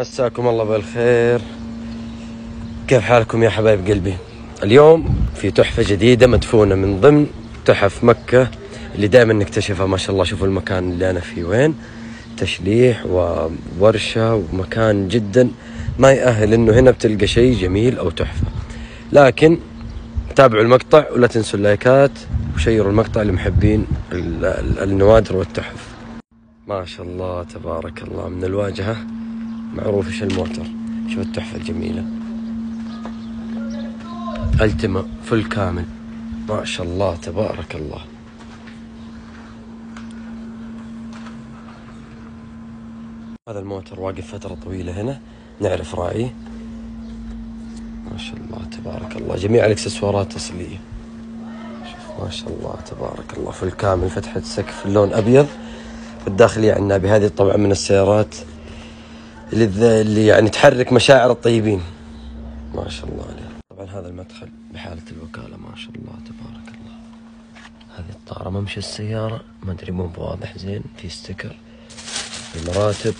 مساكم الله بالخير. كيف حالكم يا حبايب قلبي؟ اليوم في تحفة جديدة مدفونة من ضمن تحف مكة اللي دائما نكتشفها ما شاء الله. شوفوا المكان اللي أنا فيه وين. تشليح وورشة ومكان جدا ما يأهل إنه هنا بتلقى شيء جميل أو تحفة. لكن تابعوا المقطع ولا تنسوا اللايكات وشيروا المقطع لمحبين النوادر والتحف. ما شاء الله تبارك الله. من الواجهة معروف إيش الموتر شوف التحفة الجميلة. ألتما فل كامل. ما شاء الله تبارك الله. هذا الموتر واقف فترة طويلة هنا نعرف راعيه ما شاء الله تبارك الله. جميع الإكسسوارات اصليه شوف ما شاء الله تبارك الله. في الكامل فتحة سقف اللون أبيض. والداخلية عنابي هذه طبعا من السيارات. اللي, يعني تحرك مشاعر الطيبين. ما شاء الله عليه. طبعا هذا المدخل بحالة الوكالة ما شاء الله تبارك الله. هذه الطارة ممشى السيارة ما أدري مو بواضح زين في ستيكر المراتب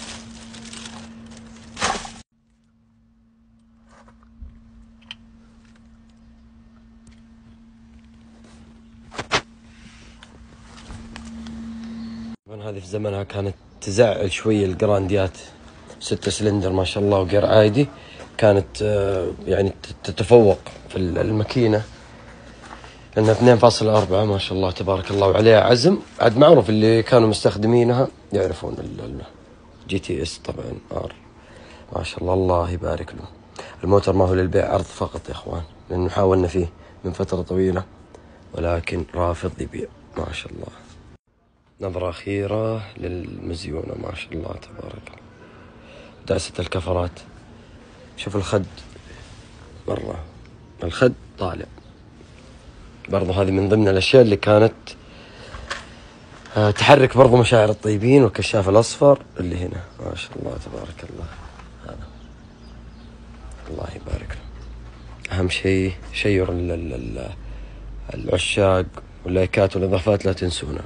طبعا هذه في زمنها كانت تزعل شوي الجرانديات. ستة سلندر ما شاء الله وغير عادي. كانت آه، يعني تتفوق في الماكينة. لأنها 2.4 ما شاء الله تبارك الله وعليها عزم. عاد معروف اللي كانوا مستخدمينها يعرفون ال GTS طبعا R. ما شاء الله الله يبارك له الموتر ما هو للبيع عرض فقط يا إخوان لأنه حاولنا فيه من فترة طويلة ولكن رافض يبيع. ما شاء الله. نظرة أخيرة للمزيونة ما شاء الله تبارك الله. دعسة الكفرات. شوف الخد. مرة الخد طالع. برضو هذه من ضمن الأشياء اللي كانت آه، تحرك برضو مشاعر الطيبين والكشاف الأصفر اللي هنا. ما شاء الله تبارك الله. هذا. الله يبارك له. أهم شيء شير العشاق واللايكات والإضافات لا تنسونا.